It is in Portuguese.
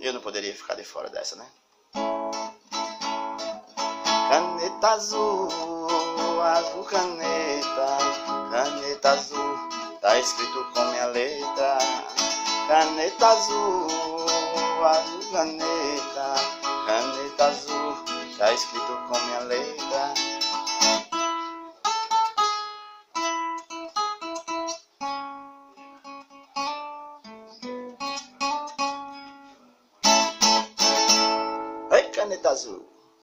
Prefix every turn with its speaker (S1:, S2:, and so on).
S1: Eu não poderia ficar de fora dessa, né? Caneta azul, azul caneta, caneta azul, tá escrito com minha letra. Caneta azul, azul caneta, caneta azul, tá escrito com minha letra. Caneta azul.